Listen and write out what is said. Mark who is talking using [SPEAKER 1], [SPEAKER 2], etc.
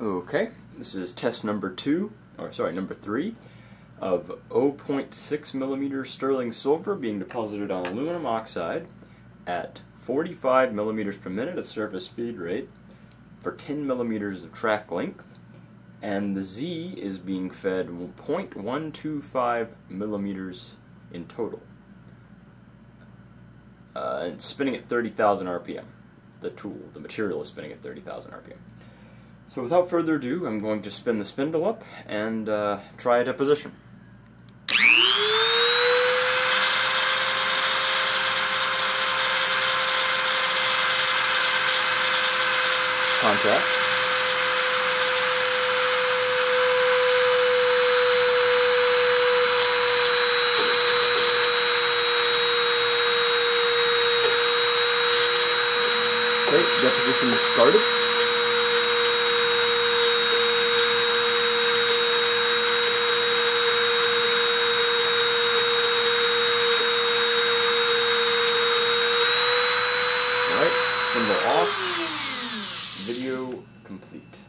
[SPEAKER 1] Okay, this is test number two, or sorry, number three, of 0.6 millimeter sterling silver being deposited on aluminum oxide at 45 millimeters per minute of surface feed rate for 10 millimeters of track length, and the Z is being fed 0.125 millimeters in total. Uh, and spinning at 30,000 RPM. The tool, the material is spinning at 30,000 RPM. So without further ado, I'm going to spin the spindle up and uh, try a deposition. Contact. Great, deposition started. Symbol off, video complete.